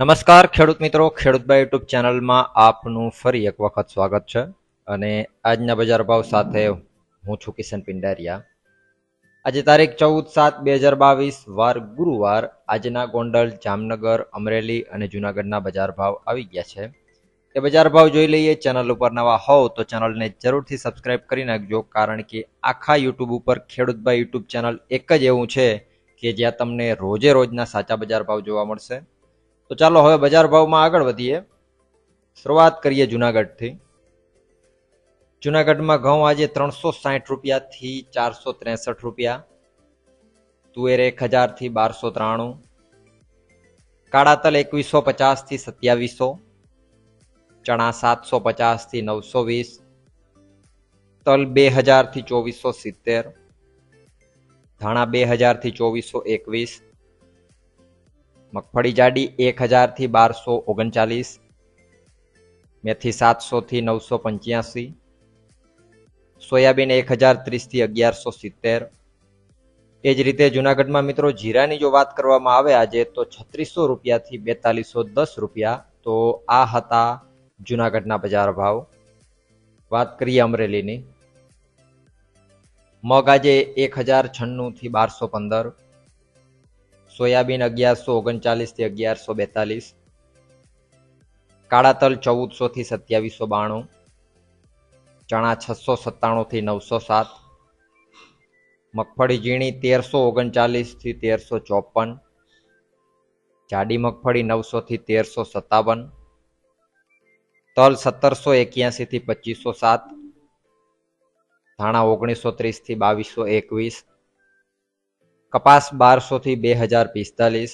નમસ્કાર, ખેડૂત મિત્રો. ખેડૂતભાઈ યુટ્યુબ ચેનલમાં આપનું ફરી એક વખત સ્વાગત છે. અને આજના બજાર ભાવ સાથે હું છું કિશન પિંડારિયા. આજે તારીખ ચૌદ સાત બે હજાર બાવીસ, વાર ગુરુવાર આજના ગોંડલ, જામનગર, અમરેલી અને જુનાગઢના બજાર ભાવ આવી ગયા છે. એ બજાર ભાવ જોઈ લઈએ. ચેનલ ઉપર નવા હોવ તો ચેનલને જરૂરથી સબસ્ક્રાઇબ કરી નાખજો, કારણ કે આખા યુટ્યુબ ઉપર ખેડૂતભાઈ યુટ્યુબ ચેનલ એક જ એવું છે કે જ્યાં તમને રોજે રોજના સાચા બજાર ભાવ જોવા મળશે. તો ચાલો હવે બજાર ભાવમાં આગળ વધીએ. શરૂઆત કરીએ જુનાગઢથી. જુનાગઢમાં ઘઉં આજે ત્રણસો સાઠ રૂપિયાથી ચારસો ત્રેસઠ રૂપિયા. તુવેર એક હજારથી બારસો ત્રાણું. કાળા તલ એકવીસો પચાસથી સત્યાવીસો. ચણા સાતસો પચાસથી નવસો વીસ. તલ બે હજારથી ચોવીસો સિત્તેર. ધાણા બે હજારથી ચોવીસો એકવીસ. મગફળી જાડી એક હજારથી બારસો ઓગણચાલીસ, મેથી સાતસોથી નવસો પંચ્યાસી, સોયાબીન એક હજાર ત્રીસથી અગિયારસો સિત્તેર. એ જ રીતે જુનાગઢમાં મિત્રો જીરાની જો વાત કરવામાં આવે આજે, તો છત્રીસો રૂપિયાથી બેતાલીસો દસ રૂપિયા. તો આ હતા જુનાગઢના બજાર ભાવ. વાત કરીએ અમરેલીની. મગ આજે એક હજાર છન્નુંથી બારસો પંદર. સોયાબીન અગિયારસો ઓગણચાલીસથી અગિયારસો બેતાલીસ, કાળા તલ ચૌદસો થી સત્યાવીસો બાણું, ચણા છસો સત્તાણું થી નવસો સાત, મગફળી ઝીણી તેરસો ઓગણચાલીસથી તેરસો ચોપન, જાડી મગફળી નવસો થી તેરસો સત્તાવન, તલ સત્તરસો એક્યાસી થી પચીસો સાત, ધાણા ઓગણીસો ત્રીસથી બાવીસો એકવીસ કપાસ બારસોથી બે હજાર પિસ્તાલીસ.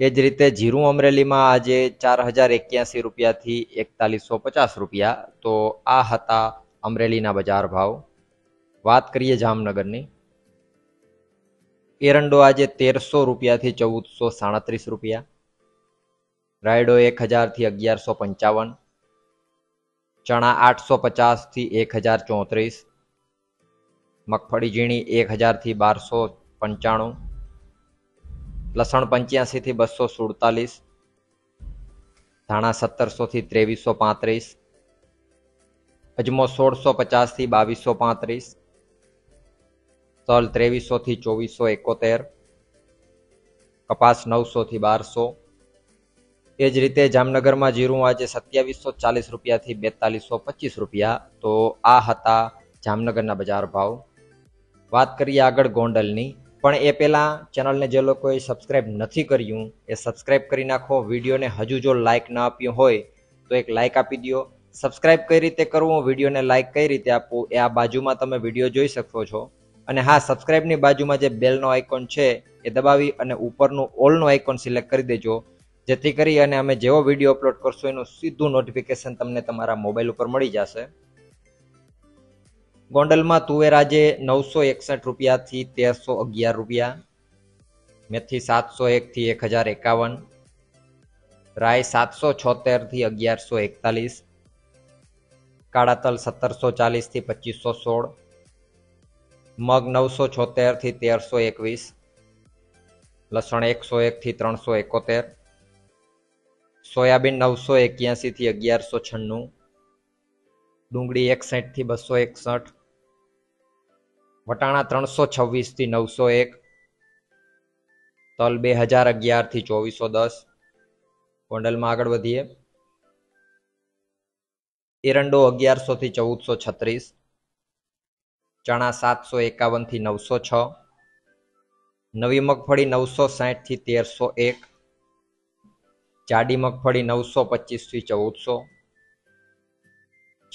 એ જ રીતે જીરું અમરેલીમાં આજે ચાર હજાર એક્યાસી રૂપિયાથી એકતાલીસો પચાસ રૂપિયા. તો આ હતા અમરેલીના બજાર ભાવ. વાત કરીએ જામનગરની. એરંડો આજે તેરસો રૂપિયાથી ચૌદસો સાડત્રીસ રૂપિયા. રાયડો એક હજારથી અગિયારસો પંચાવન. ચણા આઠસો પચાસથી એક હજાર ચોત્રીસ. મગફળી ઝીણી એક હજારથી બારસો પંચાણું, લસણ પંચ્યાસીથી બસો સુડતાલીસ, ધાણા સત્તરસોથી ત્રેવીસો પાંત્રીસ, અજમો સોળસો પચાસથી બાવીસો પાંત્રીસ, તલ ત્રેવીસોથી ચોવીસો એકોતેર, કપાસ નવસોથી બારસો. એ જ રીતે જામનગરમાં જીરું આજે સત્યાવીસો ચાલીસ રૂપિયાથી બેતાલીસો પચીસ રૂપિયા. તો આ હતા જામનગરના બજાર ભાવ. વાત કરીએ આગળ ગોંડલની. પણ એ પહેલાં ચેનલને જે લોકોએ સબસ્ક્રાઈબ નથી કર્યું, એ સબસ્ક્રાઈબ કરી નાખો. વિડીયોને હજુ જો લાઇક ના આપ્યું હોય, તો એક લાઇક આપી દો સબસ્ક્રાઈબ કઈ રીતે કરવું, વિડીયોને લાઇક કઈ રીતે આપવું, એ આ બાજુમાં તમે વીડિયો જોઈ શકો છો. અને હા સબસ્ક્રાઇબની બાજુમાં જે બેલનો આઇકોન છે, એ દબાવી અને ઉપરનું ઓલનો આઇકોન સિલેક્ટ કરી દેજો. જેથી કરી અને અમે જેવો વીડિયો અપલોડ કરશું, એનું સીધું નોટિફિકેશન તમને તમારા મોબાઈલ ઉપર મળી જશે. ગોંડલમાં તુવેરાજે નવસો એકસઠ રૂપિયાથી તેરસો અગિયાર રૂપિયા, મેથી સાતસો એકથી એક હજાર એકાવન રાય સાતસો છોતેરથી અગિયારસો એકતાલીસ કાળા તલ સત્તરસો ચાલીસથી પચીસો સોળ, મગ નવસો છોતેરથી તેરસો એકવીસ, લસણ એકસો એકથી ત્રણસો એકોતેર, સોયાબીન નવસો એક્યાસીથી અગિયારસો છન્નું ડુંગળી એકસઠથી બસો એકસઠ, વટાણા ત્રણસો છવ્વીસથી નવસો એક, તલ બે હજાર અગિયારથી ચોવીસો દસ. ગોંડલમાં આગળ વધીએ. એરંડો અગિયારસો થી ચૌદસો છત્રીસ, ચણા સાતસો એકાવનથી નવસો છ, નવી મગફળી નવસો સાઠથી તેરસો એક, જાડી મગફળી નવસો પચીસથી ચૌદસો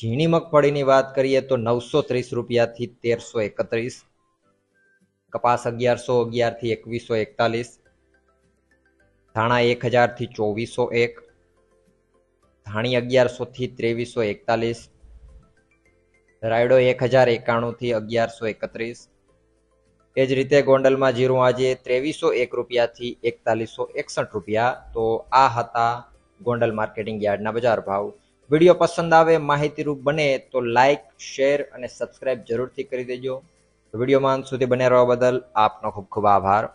ઝીણી મગફળીની વાત કરીએ તો નવસો ત્રીસ રૂપિયાથી તેરસો એકત્રીસ, કપાસ અગિયારસો અગિયારથી એકવીસો એકતાલીસ, ધાણા એક હજારથી ચોવીસો એક, ધાણી અગિયારસોથી ત્રેવીસો એકતાલીસ, રાયડો એક હજાર એકાણુંથી અગિયારસો એકત્રીસ. એ જ રીતે ગોંડલમાં જીરું આજે ત્રેવીસો એક રૂપિયાથી એકતાલીસો એકસઠ રૂપિયા. તો આ હતા ગોંડલ માર્કેટિંગ યાર્ડના બજાર ભાવ. વીડિયો પસંદ આવે, માહિતીરૂપ બને તો લાઇક શેર અને સબસ્ક્રાઇબ જરૂરથી કરી દેજો. વિડીયોમાં અંત સુધી બને રહેવા બદલ આપનો ખૂબ ખૂબ આભાર.